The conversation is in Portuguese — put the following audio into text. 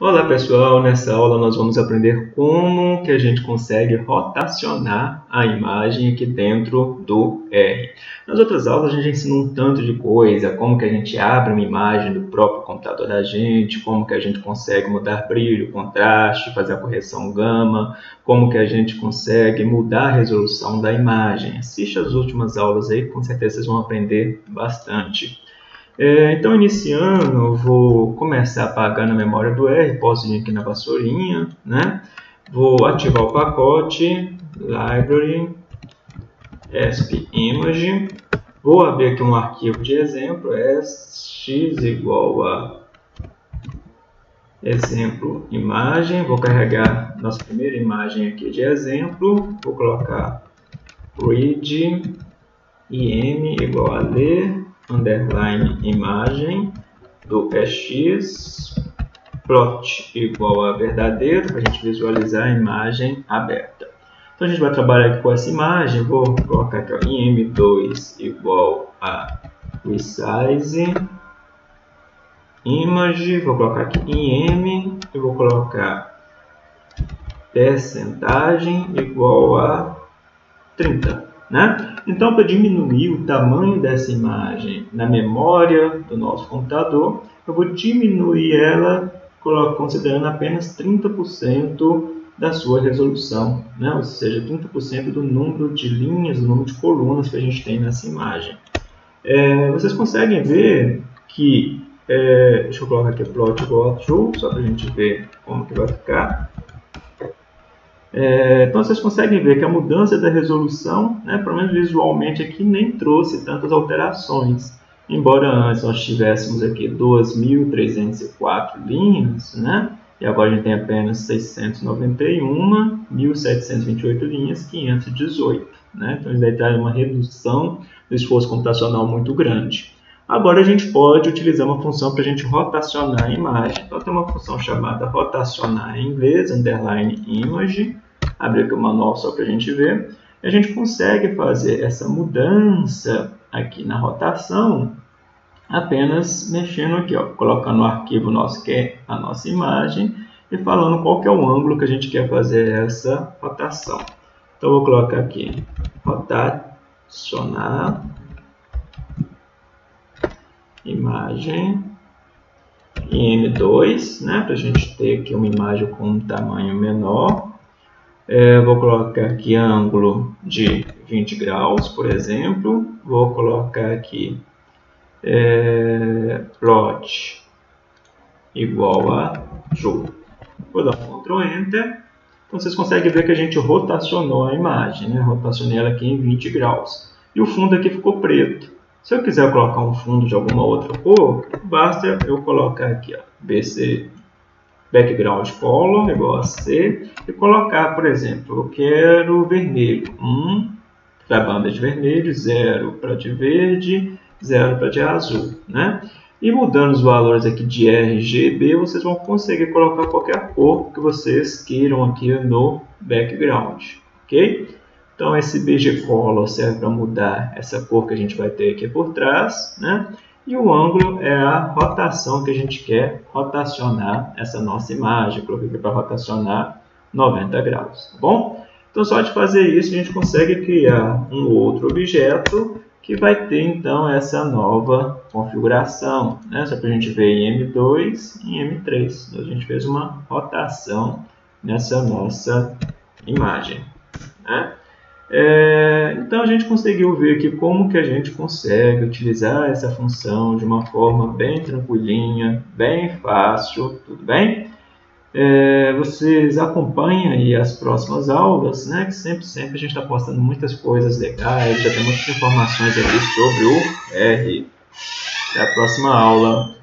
Olá pessoal, nessa aula nós vamos aprender como que a gente consegue rotacionar a imagem aqui dentro do R. Nas outras aulas a gente ensina um tanto de coisa, como que a gente abre uma imagem do próprio computador da gente, como que a gente consegue mudar brilho, contraste, fazer a correção gama, como que a gente consegue mudar a resolução da imagem. Assiste as últimas aulas aí, com certeza vocês vão aprender bastante. É, então, iniciando, eu vou começar apagando a memória do R, posso vir aqui na vassourinha, né? Vou ativar o pacote, Library, ESP Image, vou abrir aqui um arquivo de exemplo, x igual a exemplo imagem, vou carregar nossa primeira imagem aqui de exemplo, vou colocar read im igual a ler underline imagem do x plot igual a verdadeiro para a gente visualizar a imagem aberta. Então a gente vai trabalhar aqui com essa imagem, vou colocar aqui ó, im2 igual a resize image, vou colocar aqui im e vou colocar percentagem igual a 30. Né? Então, para diminuir o tamanho dessa imagem na memória do nosso computador, eu vou diminuir ela considerando apenas 30% da sua resolução, né? ou seja, 30% do número de linhas, do número de colunas que a gente tem nessa imagem. É, vocês conseguem ver que, é, deixa eu colocar aqui plot igual a true, só para a gente ver como que vai ficar. É, então vocês conseguem ver que a mudança da resolução, né, pelo menos visualmente aqui, nem trouxe tantas alterações. Embora antes nós tivéssemos aqui 2.304 linhas, né, e agora a gente tem apenas 691, 1.728 linhas, 518. Né, então isso daí traz uma redução do esforço computacional muito grande. Agora a gente pode utilizar uma função para a gente rotacionar a imagem. Então tem uma função chamada rotacionar em inglês, underline image. Abrir aqui o manual só para a gente ver. E a gente consegue fazer essa mudança aqui na rotação apenas mexendo aqui, ó, colocando o arquivo nosso que é a nossa imagem e falando qual que é o ângulo que a gente quer fazer essa rotação. Então vou colocar aqui rotacionar imagem em M2, né, para a gente ter aqui uma imagem com um tamanho menor. É, vou colocar aqui ângulo de 20 graus, por exemplo. Vou colocar aqui é, plot igual a true. Vou dar um Ctrl Enter. Então vocês conseguem ver que a gente rotacionou a imagem, né? rotacionei ela aqui em 20 graus. E o fundo aqui ficou preto. Se eu quiser colocar um fundo de alguma outra cor, basta eu colocar aqui, ó, BC background color igual a C e colocar, por exemplo, eu quero vermelho, 1 para a banda de vermelho, 0 para de verde, 0 para de azul, né? E mudando os valores aqui de RGB, vocês vão conseguir colocar qualquer cor que vocês queiram aqui no background, ok? Então, esse BG Color serve para mudar essa cor que a gente vai ter aqui por trás, né? E o ângulo é a rotação que a gente quer rotacionar essa nossa imagem. coloquei aqui para rotacionar 90 graus, tá bom? Então, só de fazer isso, a gente consegue criar um outro objeto que vai ter, então, essa nova configuração. Né? Só para a gente ver em M2 e em M3. Então, a gente fez uma rotação nessa nossa imagem. Né? É, então a gente conseguiu ver aqui como que a gente consegue utilizar essa função de uma forma bem tranquilinha, bem fácil, tudo bem? É, vocês acompanhem aí as próximas aulas, né? Que sempre, sempre a gente está postando muitas coisas legais, já tem muitas informações aqui sobre o R. Até a próxima aula.